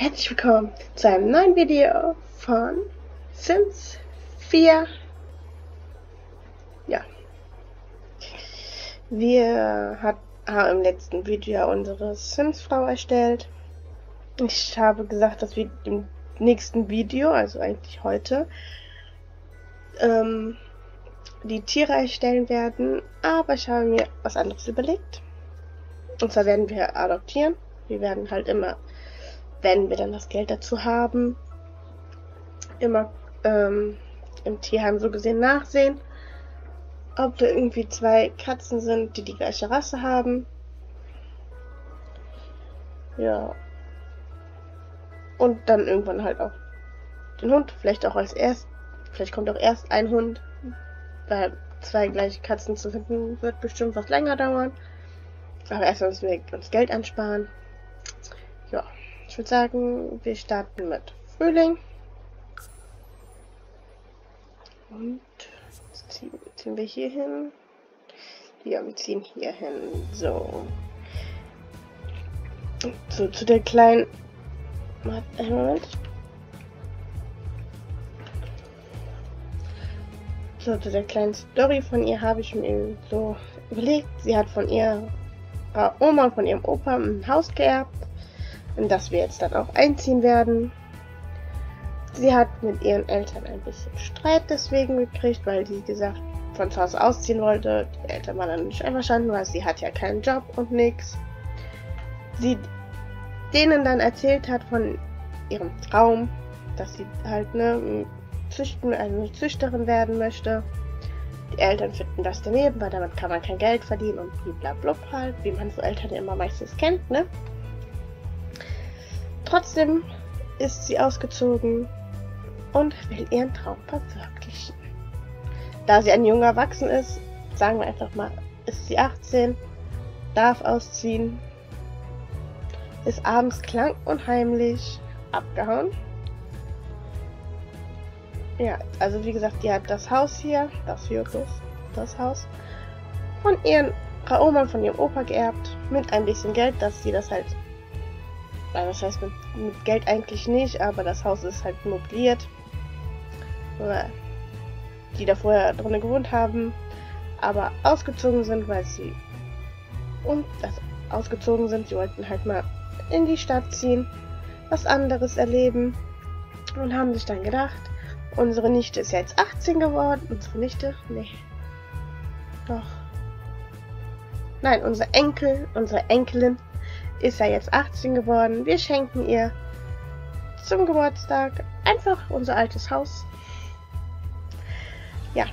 Herzlich willkommen zu einem neuen Video von Sims 4. Ja. Wir hat, haben im letzten Video unsere Sims-Frau erstellt. Ich habe gesagt, dass wir im nächsten Video, also eigentlich heute, ähm, die Tiere erstellen werden. Aber ich habe mir was anderes überlegt. Und zwar werden wir adoptieren. Wir werden halt immer wenn wir dann das Geld dazu haben, immer ähm, im Tierheim so gesehen nachsehen, ob da irgendwie zwei Katzen sind, die die gleiche Rasse haben. Ja. Und dann irgendwann halt auch den Hund, vielleicht auch als erst, vielleicht kommt auch erst ein Hund, weil zwei gleiche Katzen zu finden wird bestimmt was länger dauern. Aber erst müssen wir uns Geld ansparen. Ja. Ich würde sagen, wir starten mit Frühling. Und ziehen, ziehen wir hier hin. Ja, wir ziehen hier hin. So. So, zu der kleinen... Moment. So, zu der kleinen Story von ihr habe ich mir so überlegt. Sie hat von ihrer Oma von ihrem Opa ein Haus geerbt in das wir jetzt dann auch einziehen werden. Sie hat mit ihren Eltern ein bisschen Streit deswegen gekriegt, weil sie gesagt von zu Hause ausziehen wollte. Die Eltern waren dann nicht einverstanden, weil sie hat ja keinen Job und nix. Sie denen dann erzählt hat von ihrem Traum, dass sie halt ne züchten, eine Züchterin werden möchte. Die Eltern finden das daneben, weil damit kann man kein Geld verdienen und blablabla halt, wie man so Eltern immer meistens kennt, ne? Trotzdem ist sie ausgezogen und will ihren Traum verwirklichen. Da sie ein junger Erwachsen ist, sagen wir einfach mal, ist sie 18, darf ausziehen, ist abends klang und heimlich abgehauen. Ja, also wie gesagt, die hat das Haus hier, das Jürgens, das Haus, von ihren Oma und von ihrem Opa geerbt, mit ein bisschen Geld, dass sie das halt das heißt mit, mit Geld eigentlich nicht, aber das Haus ist halt mobiliert. Die da vorher drin gewohnt haben, aber ausgezogen sind, weil sie und also ausgezogen sind. Sie wollten halt mal in die Stadt ziehen, was anderes erleben und haben sich dann gedacht, unsere Nichte ist jetzt 18 geworden. Unsere Nichte? Nee. Doch. Nein, unser Enkel, unsere Enkelin ist ja jetzt 18 geworden. Wir schenken ihr zum Geburtstag einfach unser altes Haus. Ja.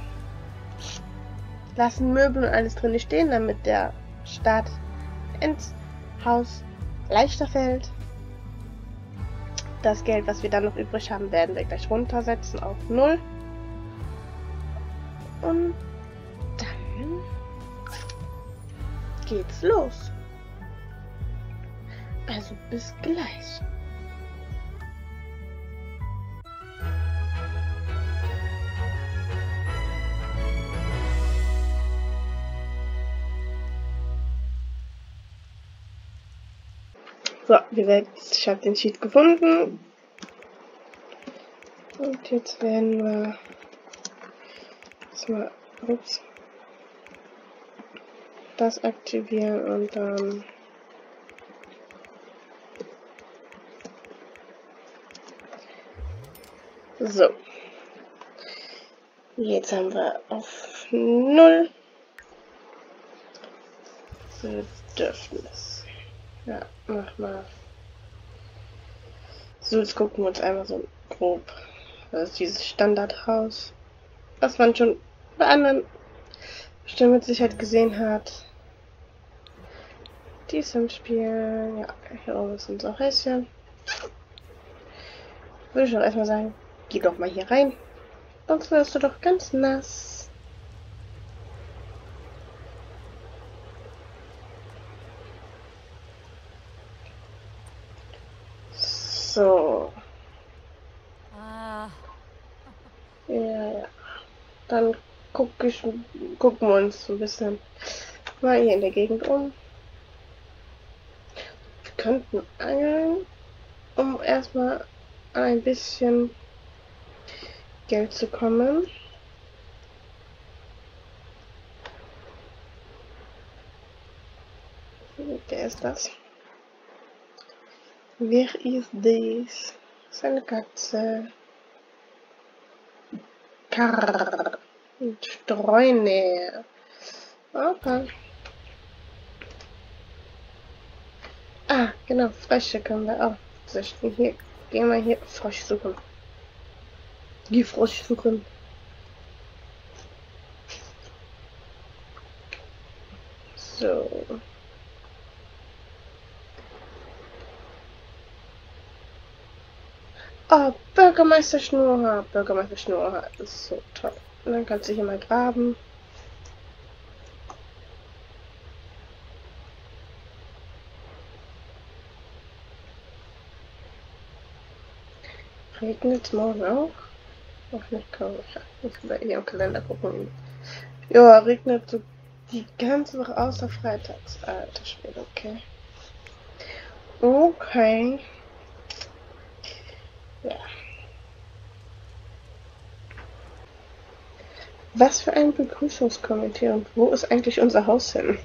Lassen Möbel und alles drin stehen, damit der Start ins Haus leichter fällt. Das Geld, was wir dann noch übrig haben, werden wir gleich runtersetzen auf 0. Und dann geht's los. Also bis gleich. So, wir werden, ich habe den Sheet gefunden. Und jetzt werden wir mal, ups, das aktivieren und dann So. Jetzt haben wir auf 0 Bedürfnis. Ja, mach mal. So, jetzt gucken wir uns einmal so grob. Das ist dieses Standardhaus. Was man schon bei anderen bestimmt mit Sicherheit gesehen hat. Die Sims-Spiel. Ja, hier oben ist unser Häuschen. Würde ich doch erstmal sagen, Geh doch mal hier rein. Sonst wirst du doch ganz nass. So. Ja, ja. Dann guck ich, gucken wir uns ein bisschen mal hier in der Gegend um. Wir könnten angeln. um erstmal ein bisschen Geld zu kommen. Wer ist das? Wer ist das? Seine Katze. Karr. Streune. Okay. Ah, genau, Frösche können wir auch züchten. Hier, gehen wir hier Frosch suchen. Die Frosch suchen. So. Oh, Bürgermeister Schnurhaar. Bürgermeister Schnurhaar ist so toll. Und dann kannst du hier mal graben. Regnet morgen auch? Ach, nicht kaum. Ich muss hier im Kalender gucken. Ja, regnet so die ganze Woche außer freitags. Alter Schwede, okay. Okay. Ja. Was für ein Begrüßungskommentier und wo ist eigentlich unser Haus hin?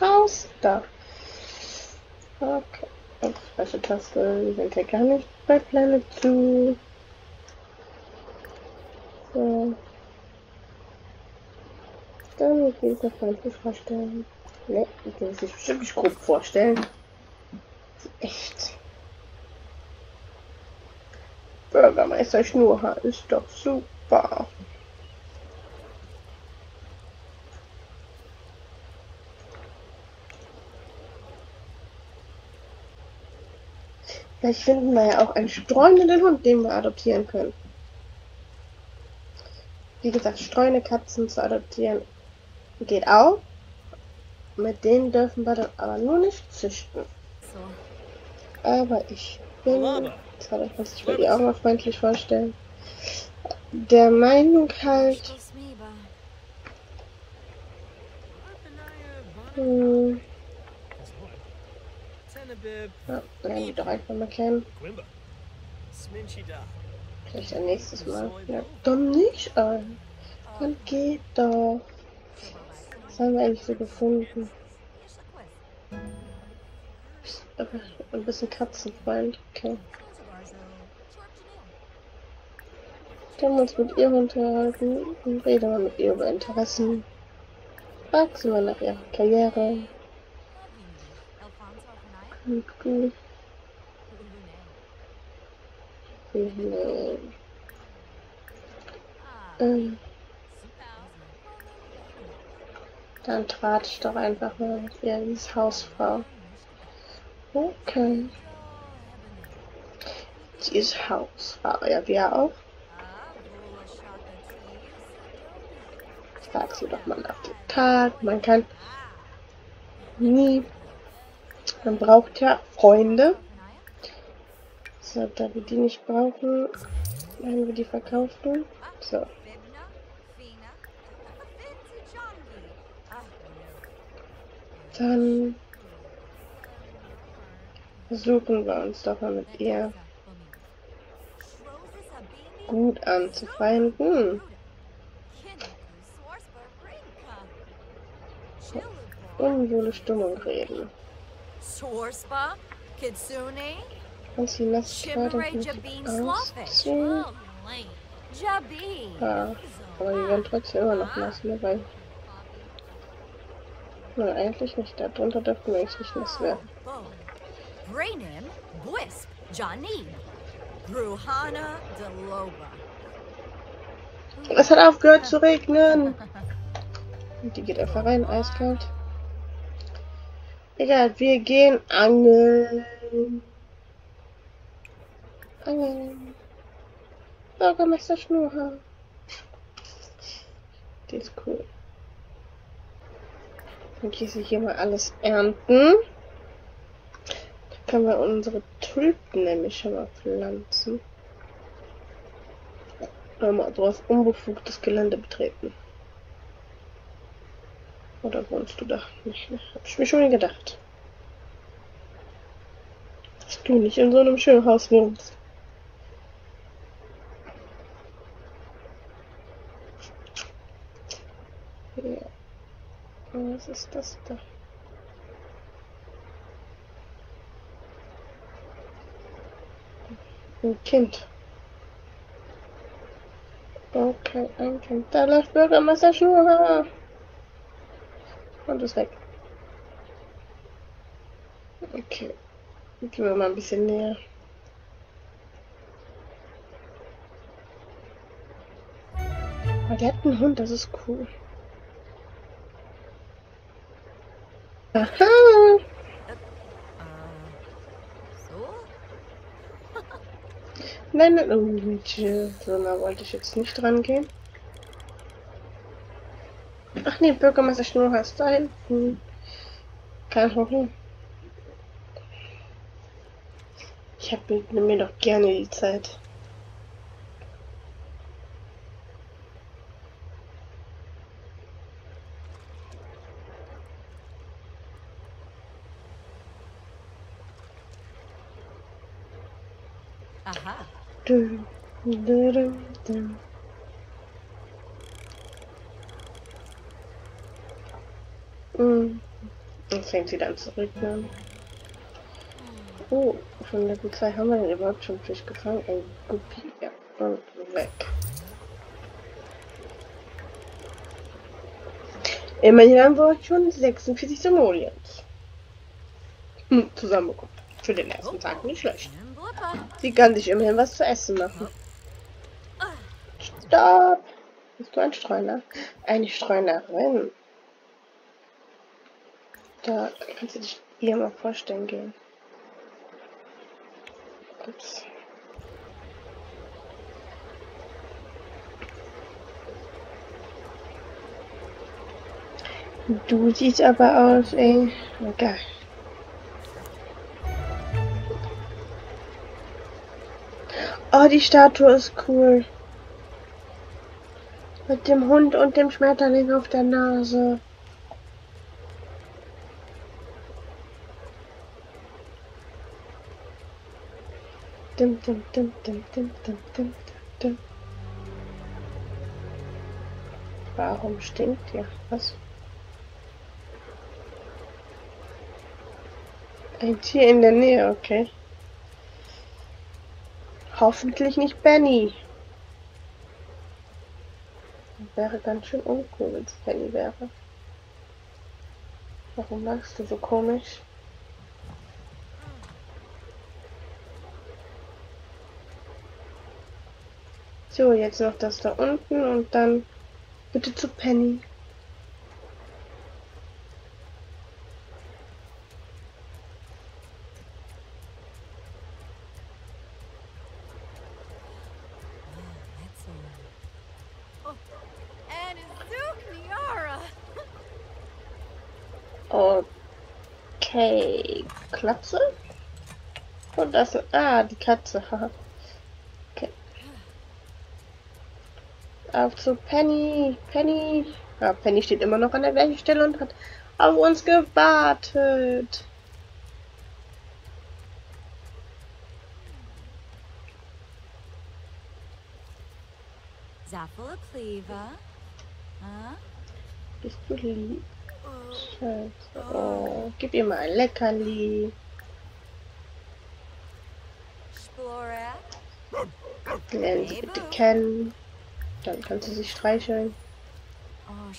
Haus da. Okay. Falsche Taste. Wir sind ja gar nicht bei Planet Zoo. So. Dann will ich mir freundlich vorstellen. Ne, ich will sich bestimmt nicht grob vorstellen. Echt. Bürgermeister Schnurhaar ist doch super. Vielleicht finden wir ja auch einen streunenden Hund, den wir adoptieren können. Wie gesagt, streunende Katzen zu adoptieren geht auch. Mit denen dürfen wir dann aber nur nicht züchten. Aber ich bin, das kann ich sich für die auch mal freundlich vorstellen, der Meinung halt, hm, ja, lernen die doch einfach mal kennen. Vielleicht ein nächstes Mal. Ja, dumm nicht an. Dann geht doch. Was haben wir eigentlich so gefunden? Ein bisschen Katzenfreund, okay. Können wir uns mit ihr unterhalten und reden wir mit ihr über Interessen. Fragst du mal nach ihrer Karriere. Gut, gut. Ähm. Dann trat ich doch einfach mal mit ihr ins Hausfrau. Okay. Sie ist Hausfrau, ja, wir auch. Frag sie doch mal nach dem Tag. Man kann nie man braucht ja Freunde. So, da wir die nicht brauchen, werden wir die verkaufen. So. Dann versuchen wir uns doch mal mit ihr gut anzufreunden. Unwohle Stimmung reden. Sorspa, Kitsune, und sie lässt gerade nicht ausziehen. Ja, aber die werden trotzdem immer noch nass, ne, weil... Nein, eigentlich nicht. Darunter dürften wir eigentlich nicht nass werden. Es hat aufgehört zu regnen. Und die geht einfach rein, eiskalt. Egal, wir gehen angeln. Angeln. Bürgermeister Schnurhaar. Die ist cool. Dann gieße ich hier mal alles ernten. Da können wir unsere Tulpen nämlich schon mal pflanzen. Mal drauf unbefugtes Gelände betreten. Oder wohnst du da nicht? Ne? Hab ich mir schon gedacht. Dass du nicht in so einem schönen Haus wohnst. Ja. Was ist das da? Ein Kind. Okay, ein Kind. Da läuft Bürgermeister Schnurr. Und ist weg. Okay. Gehen wir mal ein bisschen näher. Oh, der hat einen Hund, das ist cool. Aha! Nein, nein, oh, so nah wollte ich jetzt nicht dran gehen. Ach nee, Bürgermeister Schnur hast da hinten. Kein Problem. Ich habe mir doch gerne die Zeit. Aha. Mm. Jetzt fängt sie dann zurück an. Oh, von Level 2 haben wir den überhaupt schon Fisch gefangen. Ein Guppy, ja, und weg. Immerhin haben wir schon 46 Simoleons. Hm, zusammenbekommen. Für den ersten Tag nicht schlecht. Sie kann sich immerhin was zu essen machen. Stopp! Bist du ein Streuner? Eine Streunerin. Da kannst du dich ihr mal vorstellen gehen. Ups. Du siehst aber aus, ey. Egal. Oh, die Statue ist cool. Mit dem Hund und dem Schmetterling auf der Nase. Dim, dim, dim, dim, dim, dim, dim, dim. Warum stinkt hier? Was? Ein Tier in der Nähe, okay. Hoffentlich nicht Benny. Wäre ganz schön uncool, wenn es Benny wäre. Warum machst du so komisch? So, jetzt noch das da unten und dann bitte zu Penny. Okay, Klatze? Und das, ah, die Katze. Okay. Auf zu Penny, Penny. Ja, Penny steht immer noch an der gleichen Stelle und hat auf uns gewartet. Cleaver. Bist du lieb? Scheiße. Oh, gib ihr mal ein Leckerli. Lernen sie bitte kennen. Dann kann sie sich streicheln. Oh.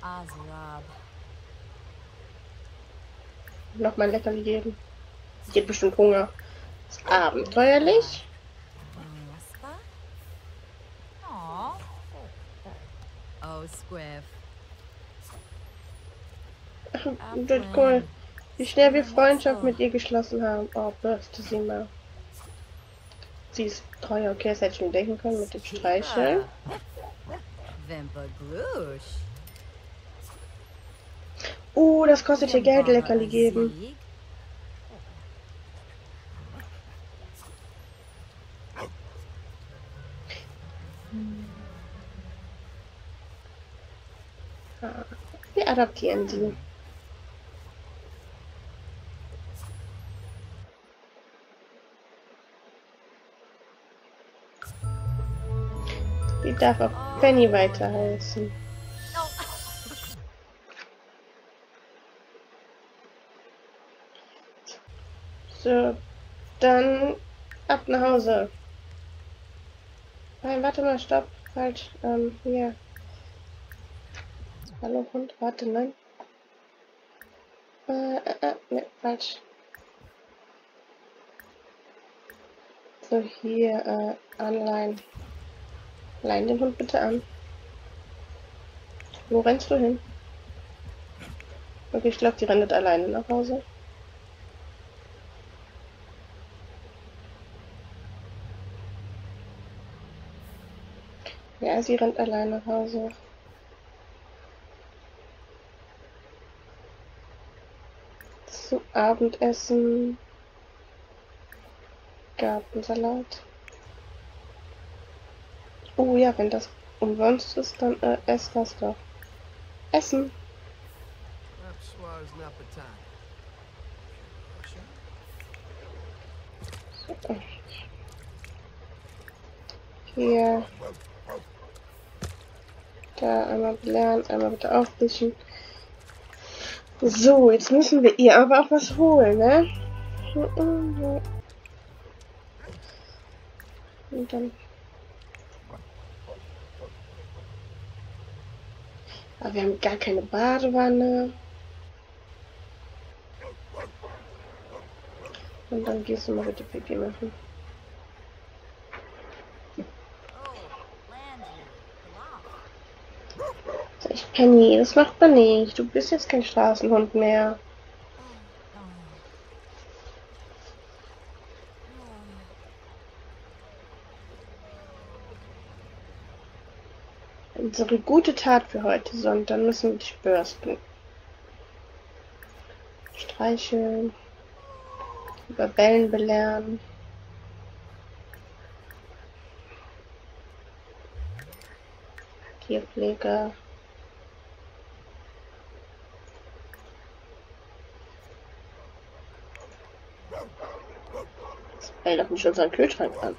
Azrab. Noch mal ein Leckerli geben. Sie hat bestimmt Hunger. Ist abenteuerlich. Oh, Squiff. Guck mal, wie schnell wir Freundschaft mit ihr geschlossen haben. Oh, bürste sie mal. Sie ist treu, okay, das hätte ich mir denken können mit dem Streicheln. Uh, das kostet hier Geld, Leckerli geben. Wir adaptieren sie. Die darf auch Penny weiter heißen. So, dann ab nach Hause. Nein, warte mal, stopp. Falsch. Ähm, hier. Hallo Hund, warte, nein. Äh, äh, ne, falsch. So, hier, äh, anleihen. Lein den Hund bitte an. Wo rennst du hin? Okay, ich glaube, die rennt alleine nach Hause. Ja, sie rennt alleine nach Hause. Zum Abendessen. Gartensalat. Oh ja, wenn das umsonst ist, dann äh, ess das doch. Essen. Hier. Da einmal lernen, einmal bitte aufwischen. So, jetzt müssen wir ihr aber auch was holen, ne? Und dann. Aber wir haben gar keine Badewanne. Und dann gehst du mal bitte Pipi machen. Ich Penny, das macht man nicht. Du bist jetzt kein Straßenhund mehr. Unsere gute Tat für heute Sonntag müssen wir dich bürsten. Streicheln. Über Bällen belehren. Tierpflege. Ey, doch nicht unseren Kühlschrank an.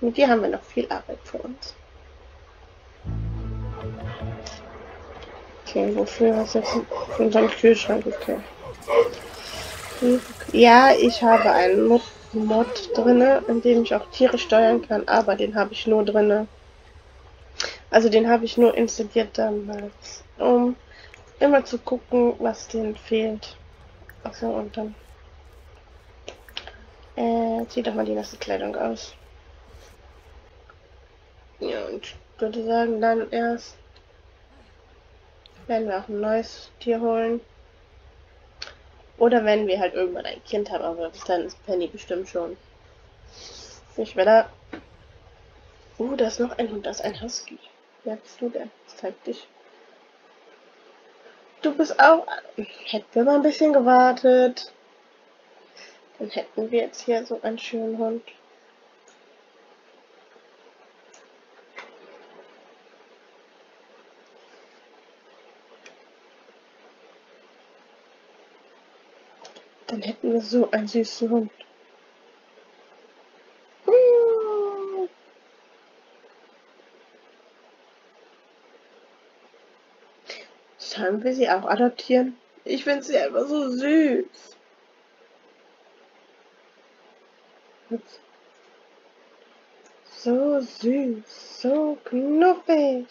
Mit dir haben wir noch viel Arbeit vor uns. Okay, wofür hast du für unseren Kühlschrank? Okay. Ja, ich habe einen Mod, Mod drinne, in dem ich auch Tiere steuern kann, aber den habe ich nur drinne. Also den habe ich nur installiert damals, um immer zu gucken, was denen fehlt. Achso, und dann äh, zieh doch mal die nächste Kleidung aus. Ja, und ich würde sagen, dann erst werden wir auch ein neues Tier holen. Oder wenn wir halt irgendwann ein Kind haben, aber bis dann ist Penny bestimmt schon. Ich werde. Uh, da ist noch ein Hund, da ist ein Husky. Wer bist du denn? Zeig dich. Du bist auch. Hätten wir mal ein bisschen gewartet. Dann hätten wir jetzt hier so einen schönen Hund. Dann hätten wir so einen süßen Hund. Sollen wir sie auch adoptieren? Ich finde sie einfach so süß. So süß, so knuffig.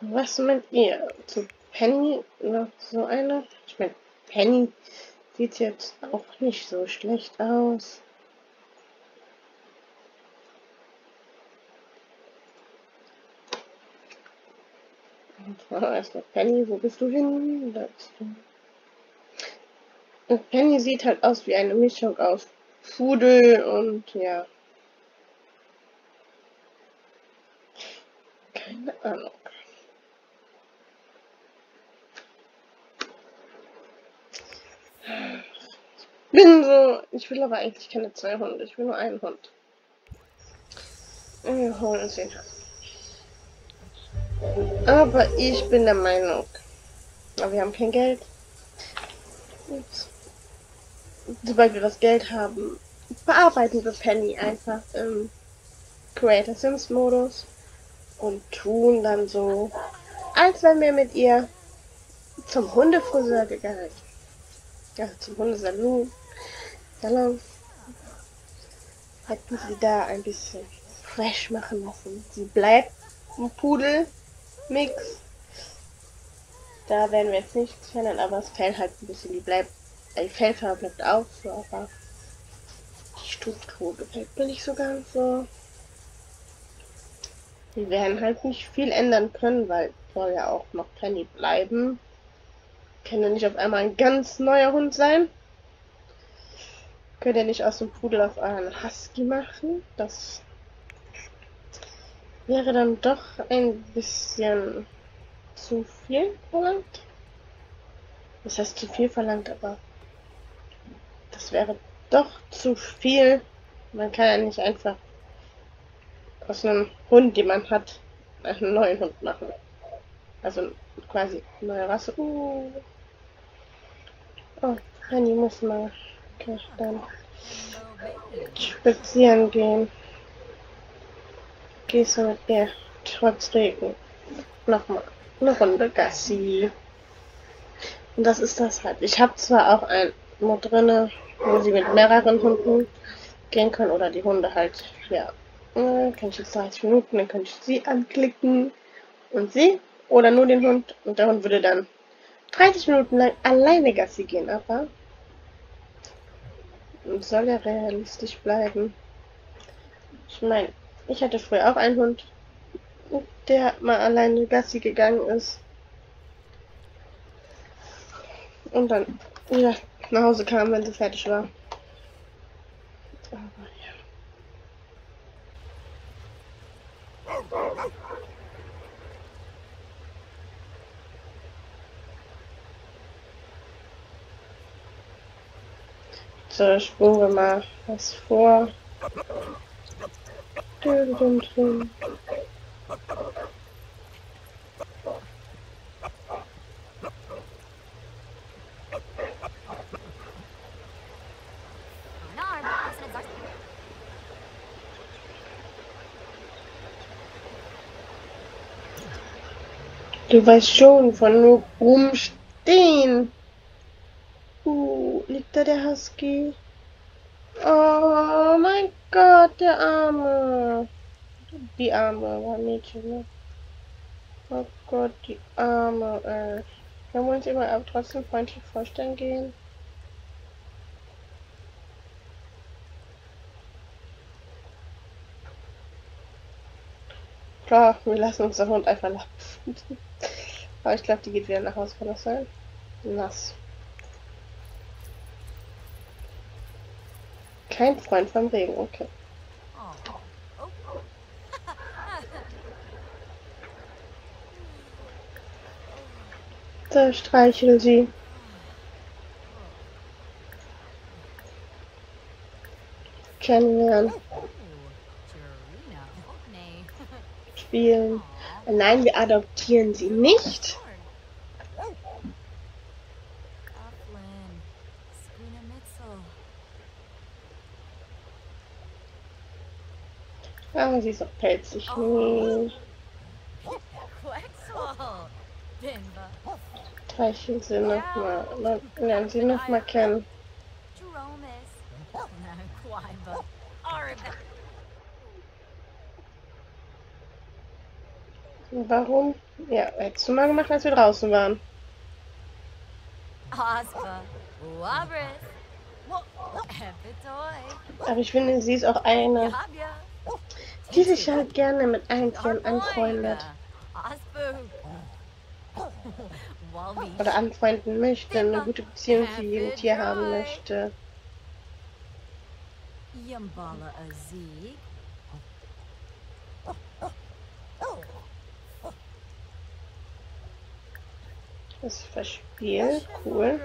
Was meint ihr? Zu Penny noch so eine? Ich meine, Penny sieht jetzt auch nicht so schlecht aus. Noch Penny. Wo bist du hin? Da bist du. Penny sieht halt aus wie eine Mischung aus Pudel und ja. Keine Ahnung. bin so. Ich will aber eigentlich keine zwei Hunde. Ich will nur einen Hund. Wir holen uns den. Aber ich bin der Meinung, aber wir haben kein Geld. Ups. Sobald wir das Geld haben, bearbeiten wir Penny einfach im Creator Sims Modus und tun dann so, als wenn wir mit ihr zum Hundefriseur gegangen ja, zum Hundesalon Salon hätten sie da ein bisschen fresh machen lassen. Sie bleibt ein Pudel-Mix. Da werden wir jetzt nichts verändern, aber das Fell halt ein bisschen, die bleibt, die Fellfarbe bleibt auch so, aber die Struktur gefällt mir nicht so ganz so. Wir werden halt nicht viel ändern können, weil soll ja auch noch Penny bleiben. Kann nicht auf einmal ein ganz neuer Hund sein. Könnt ihr nicht aus dem Pudel auf einen Husky machen? Das wäre dann doch ein bisschen zu viel verlangt. Das heißt zu viel verlangt, aber das wäre doch zu viel. Man kann ja nicht einfach aus einem Hund, den man hat, einen neuen Hund machen. Also quasi neue Rasse. Uh. Oh, Honey muss mal. Dann spazieren gehen. Gehst du mit mir trotz Regen nochmal eine Runde Gassi. Und das ist das halt. Ich habe zwar auch ein Mod drinne, wo sie mit mehreren Hunden gehen können oder die Hunde halt, ja, äh, kann ich jetzt 30 Minuten, dann könnte ich sie anklicken und sie oder nur den Hund und der Hund würde dann 30 Minuten lang alleine Gassi gehen, aber soll ja realistisch bleiben. Ich meine, ich hatte früher auch einen Hund, der mal alleine Gassi gegangen ist. Und dann wieder nach Hause kam, wenn sie fertig war. Aber ja. So, spulen wir mal was vor. Dum, dum. Du weißt schon, von nur rumstehen. Uh, liegt da der Husky? Oh mein Gott, der Arme. Die Arme war Mädchen, ne? Oh Gott, die Arme, ey. Können wir uns immer aber trotzdem freundlich vorstellen gehen? Klar, wir lassen uns der Hund einfach laufen. Aber ich glaube, die geht wieder nach Hause, kann das sein? Nass. Kein Freund vom Regen, okay. Da streichel sie. Kennenlernen. Spielen. Nein, wir adoptieren sie nicht. Ah, sie ist auch pelzig. Nee. Streichen sie nochmal. Lernen sie nochmal kennen. Warum? Ja, hättest du mal gemacht, als wir draußen waren. Aber ich finde, sie ist auch eine, die sich halt gerne mit allen Tieren anfreundet. Oder anfreunden möchte, eine gute Beziehung zu jedem Tier haben möchte. Das Verspiel, cool.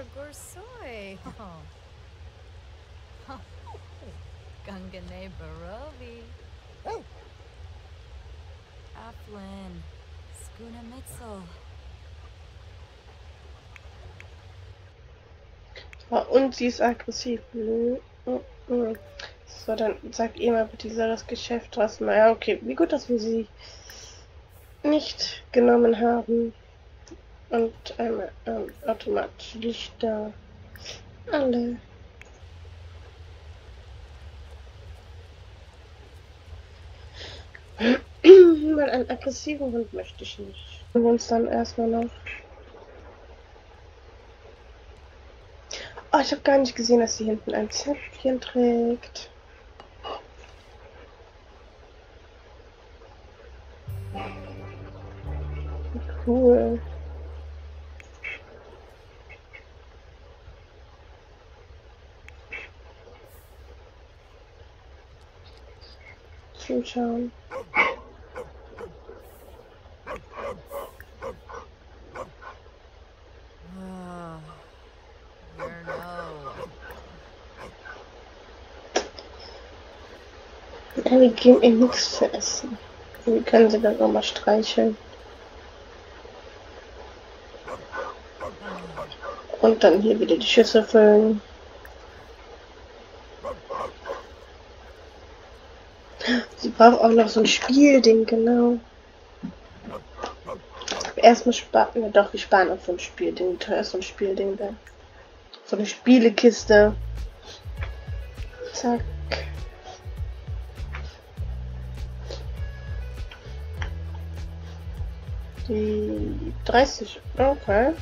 Guna Mitzel. Oh, und sie ist aggressiv. Mhm. Mhm. So, dann sag ihr mal bitte, das Geschäft lassen. Ja, okay. Wie gut, dass wir sie nicht genommen haben. Und einmal ähm, automatisch Lichter. Alle. Weil einen aggressiven Hund möchte ich nicht. Und uns dann erstmal noch. Oh, ich habe gar nicht gesehen, dass sie hinten ein Zäpfchen trägt. Cool. Zuschauen. Ah, you're no. Ja, wir geben ihr nichts zu essen. Wir können sie dann nochmal streicheln. Und dann hier wieder die Schüssel füllen. Sie braucht auch noch so ein Spielding, genau. Erstmal sparen wir doch, wir sparen auf so ein Spielding. Wie teuer so ein Spielding denn? So eine Spielekiste. Zack. Die 30. Okay.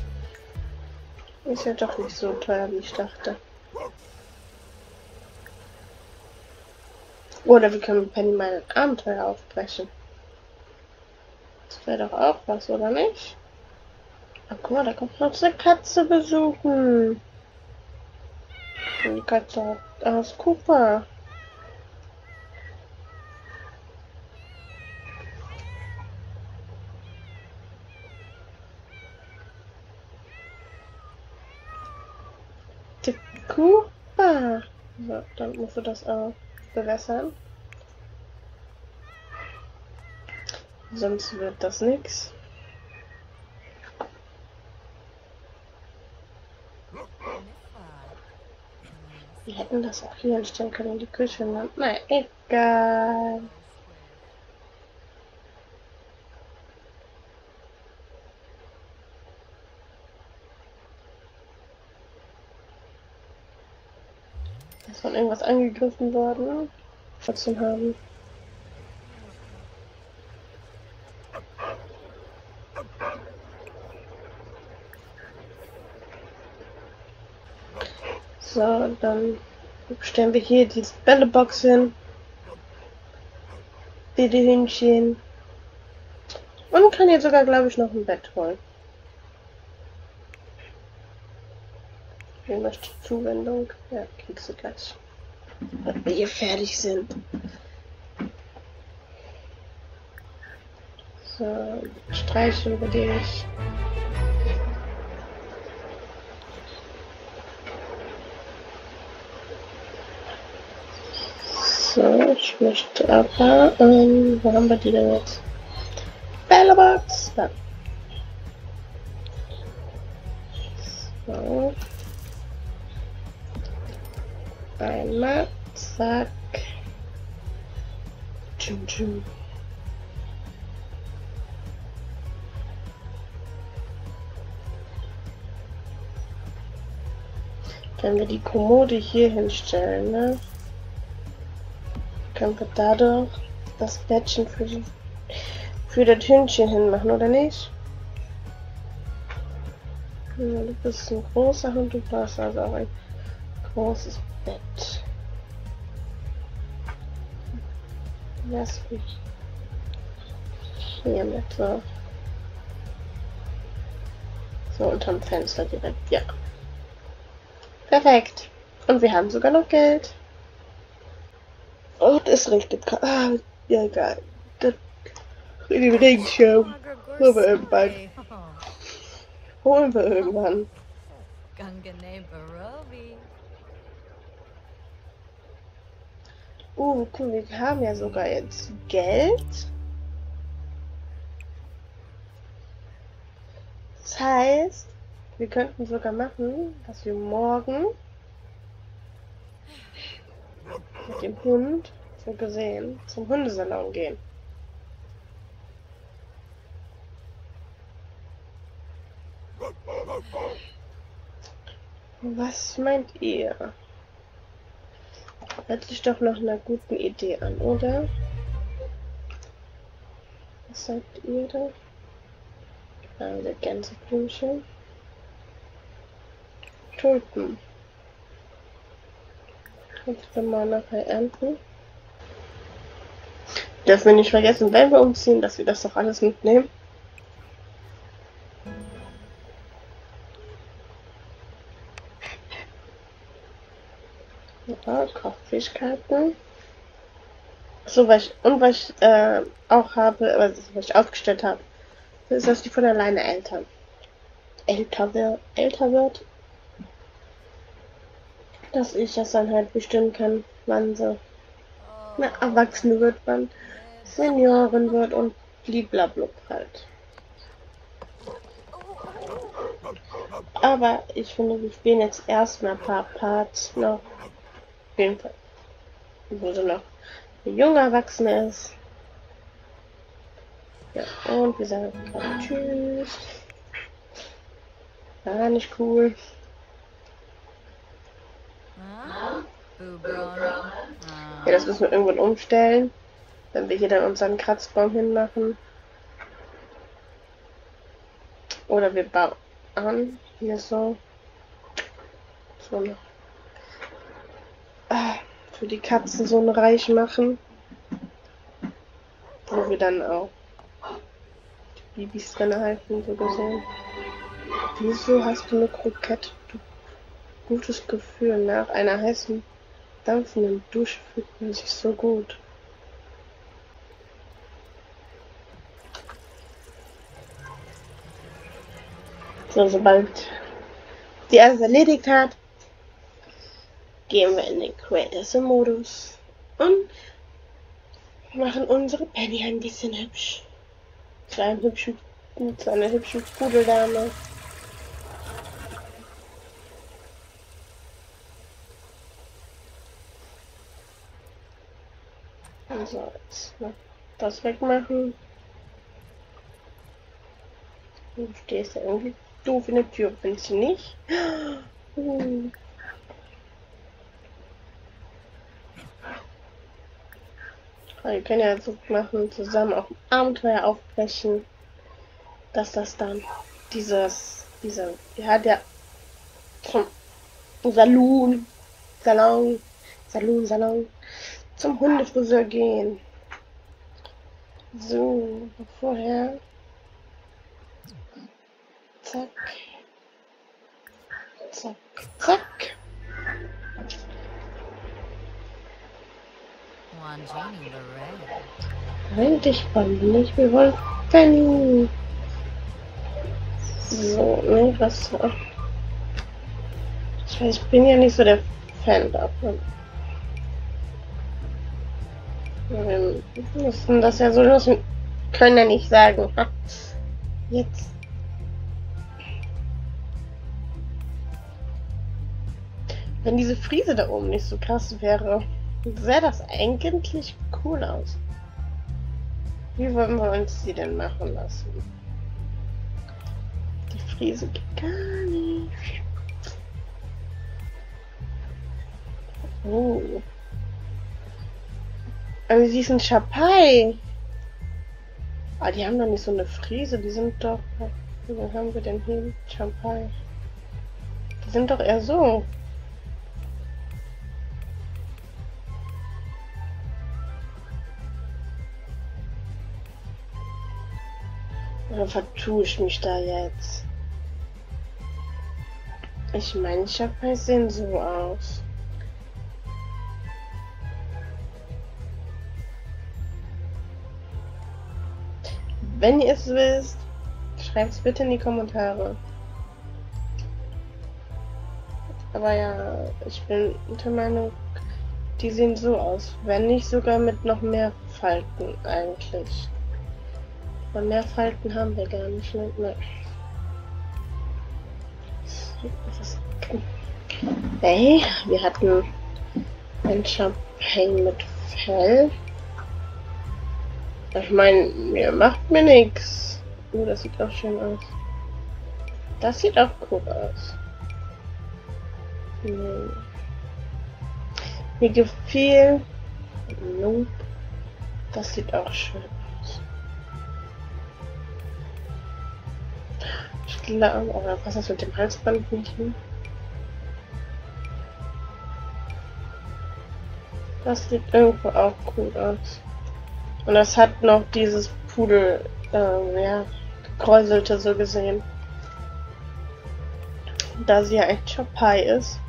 Ist ja doch nicht so teuer, wie ich dachte. Oder wir können Penny mal ein Abenteuer aufbrechen. Das wäre doch auch was, oder nicht? Ach, guck mal, da kommt noch eine Katze besuchen. Und die Katze aus Cooper. Die Cooper. So, dann musst du das auch bewässern. Sonst wird das nichts. Wir hätten das auch hier anstellen können in die Küche. Ne? Na, egal. Ist von irgendwas angegriffen worden. Trotzdem haben. So, dann stellen wir hier die Bällebox hin. Bitte Hühnchen. Und kann hier sogar, glaube ich, noch ein Bett holen. Wer möchte Zuwendung? Ja, kriegst du gleich. Wenn wir hier fertig sind. So, streicheln wir dich. So, ich möchte aber, ähm, wo haben wir die denn jetzt? Bellbox! Ja. So. Einmal, zack. Tschum, tschum. Wenn wir die Kommode hier hinstellen, ne? Können wir dadurch das Bettchen für, die, für das Hündchen hinmachen, oder nicht? Ja, du bist ein großer Hund, du brauchst also auch ein großes Bett. Lass mich hier mit so. So unterm Fenster direkt, ja. Perfekt. Und wir haben sogar noch Geld. Oh, das regnet gerade. Ah, ja, egal. Das in den Regenschirm. Holen wir irgendwann. Holen wir irgendwann. Uh, guck, wir haben ja sogar jetzt Geld. Das heißt, wir könnten sogar machen, dass wir morgen mit dem Hund, so gesehen, zum Hundesalon gehen. Was meint ihr? Hört sich doch nach einer guten Idee an, oder? Was sagt ihr da? Also Gänseblümchen. Tulpen. Jetzt wir mal nachher ernten. Dürfen wir nicht vergessen, wenn wir umziehen, dass wir das doch alles mitnehmen. Kochfähigkeiten. So, was ich, und was ich äh, auch habe, was ich aufgestellt habe, ist, dass die von alleine älter, älter, wird, älter wird. Dass ich das dann halt bestimmen kann, wann sie eine Erwachsene wird, wann Seniorin wird und bliblablub halt. Aber ich finde, wir spielen jetzt erstmal ein paar Parts noch. Auf jeden Fall. Wo sie noch ein junger Erwachsener ist. Ja, und wir sagen Tschüss. War nicht cool. Ja, das müssen wir irgendwann umstellen. Wenn wir hier dann unseren Kratzbaum hinmachen. Oder wir bauen hier so. So noch. Ah, für die Katzen so ein Reich machen. Wo wir dann auch die Babys drin halten, so gesehen. Wieso hast du eine Krokette? Du gutes Gefühl nach einer heißen, dampfenden Dusche fühlt man sich so gut. So, sobald die alles erledigt hat, gehen wir in den Creators-Modus und machen unsere Penny ein bisschen hübsch. Zu einem hübschen, zu einer hübschen Pudeldame. So, jetzt noch das wegmachen. Du stehst ja irgendwie doof in der Tür, findest du nicht? Uh. Wir können ja so machen, zusammen auch Abenteuer aufbrechen, dass das dann dieses, dieser, ja, der zum Salon, Salon, Salon, Salon, zum Hundefriseur gehen. So, vorher. Zack. Zack, zack. Nein, dich wollen nicht. Wir wollen Penny. So, ne, was. Ich weiß, ich bin ja nicht so der Fan davon. Wir müssen das ja so los. Können ja nicht sagen. Jetzt. Wenn diese Friese da oben nicht so krass wäre sähe das eigentlich cool aus. Wie wollen wir uns die denn machen lassen? Die Friese geht gar nicht. Oh. Aber sie ist ein Schapai. Ah, die haben doch nicht so eine Friese. Die sind doch... Wo haben wir denn hier? Chapai. Die sind doch eher so. Oder vertue ich mich da jetzt? Ich meine, ich habe halt sehen so aus. Wenn ihr es wisst, schreibt es bitte in die Kommentare. Aber ja, ich bin der Meinung, die sehen so aus. Wenn nicht sogar mit noch mehr Falten eigentlich. Aber mehr Falten haben wir gar nicht. Ne? Ist. Hey, wir hatten ein Champagne mit Fell. Ich meine, mir macht mir nichts. Oh, das sieht auch schön aus. Das sieht auch cool aus. Hm. Mir gefiel. Nope. Das sieht auch schön. Ich glaube, oder was ist mit dem Halsband nicht hin? Das sieht irgendwo auch cool aus. Und das hat noch dieses Pudel, äh, ja, gekräuselte so gesehen. Da sie ja echt Chapai ist.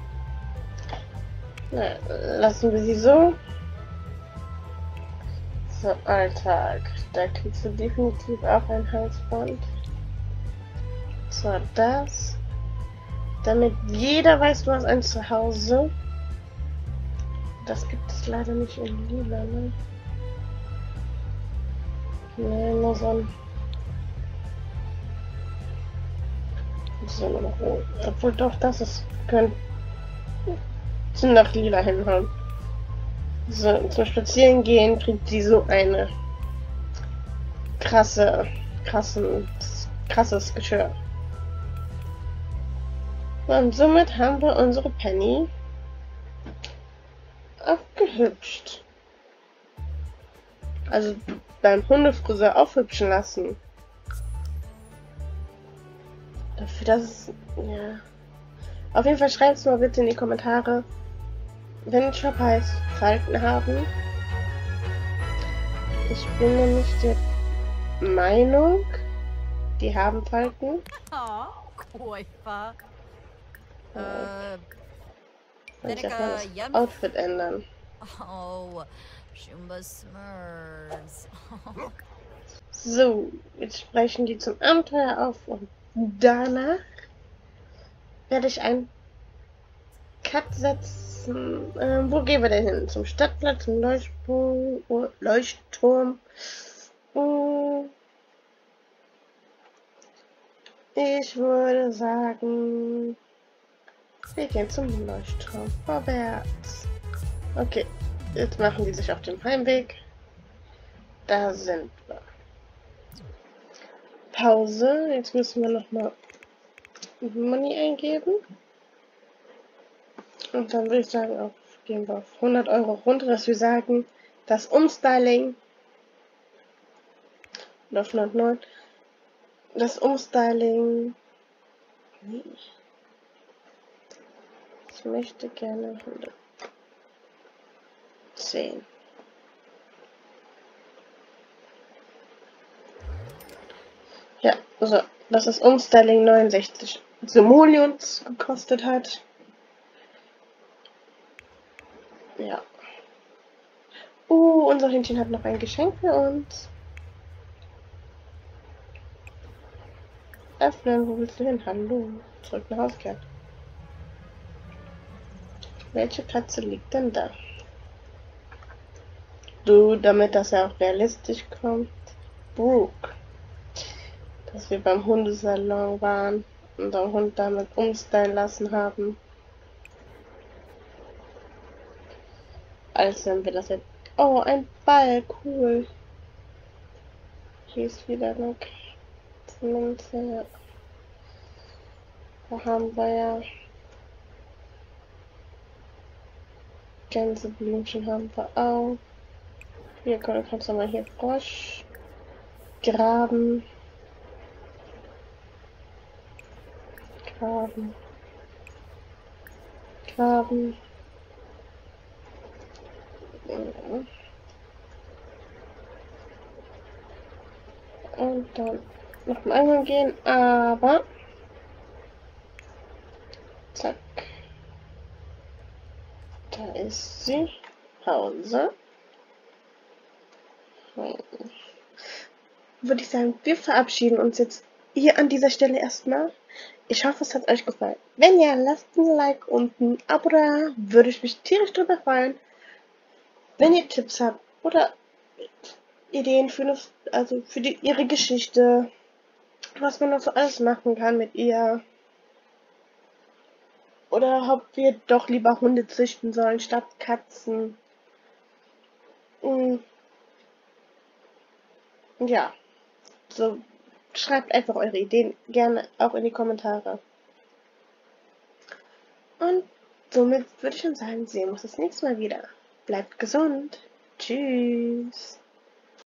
Na, lassen wir sie so. So, Alltag. Da kriegst du definitiv auch ein Halsband. So, das. Damit jeder weiß, du hast ein Zuhause. Das gibt es leider nicht in Lila, ne? Ne, nur so ein. So, noch rot. Obwohl doch, das ist. Können. Sind nach Lila hinhauen. So, zum Spazieren gehen kriegt sie so eine krasse, krassen, krasses Geschirr. Und somit haben wir unsere Penny aufgehübscht. Also beim Hundefriseur aufhübschen lassen. Dafür, dass es, ja. Auf jeden Fall schreibt es mal bitte in die Kommentare, wenn Choppies Falten haben. Ich bin nämlich der Meinung, die haben Falten. Oh. Äh, Vinegar, darf man das. Outfit ändern. oh, Shumba Smurfs. So, jetzt sprechen die zum Abenteuer auf und danach werde ich einen Cut setzen. Ähm, wo gehen wir denn hin? Zum Stadtplatz, zum Leuchtturm? Leuchtturm. Hm. Ich würde sagen, wir gehen zum Leuchtturm. Vorwärts. Okay, jetzt machen die sich auf den Heimweg. Da sind wir. Pause. Jetzt müssen wir nochmal Money eingeben. Und dann würde ich sagen, auf, gehen wir auf 100 Euro runter, dass wir sagen, das Umstyling. Und auf 109. Das Umstyling. Nee. Ich möchte gerne 110. Ja, so, dass das Umstyling 69 Simoleons gekostet hat. Ja. Uh, unser Händchen hat noch ein Geschenk für uns. Öffnen, wo willst du hin? Hallo. Zurück nach Haus kehren. Welche Katze liegt denn da? Du, damit das ja auch realistisch kommt. Brooke dass wir beim Hundesalon waren und unseren Hund damit umstylen lassen haben. Als wenn wir das jetzt. Oh, ein Ball, cool. Hier ist wieder eine Münze. Da haben wir ja. Gänseblümchen haben wir auch. Hier kannst du mal hier Frosch graben. Graben. Graben. Und dann noch mal einmal gehen, aber zack. Da ist sie. Pause. Würde ich sagen, wir verabschieden uns jetzt hier an dieser Stelle erstmal. Ich hoffe, es hat euch gefallen. Wenn ja, lasst ein Like und ein Abo da. Würde ich mich tierisch drüber freuen. Wenn ihr Tipps habt oder Ideen für, das, also für die, ihre Geschichte, was man noch so alles machen kann mit ihr, Oder ob wir doch lieber Hunde züchten sollen statt Katzen. Hm. Ja. So, schreibt einfach eure Ideen gerne auch in die Kommentare. Und somit würde ich schon sagen, sehen wir uns das nächste Mal wieder. Bleibt gesund. Tschüss.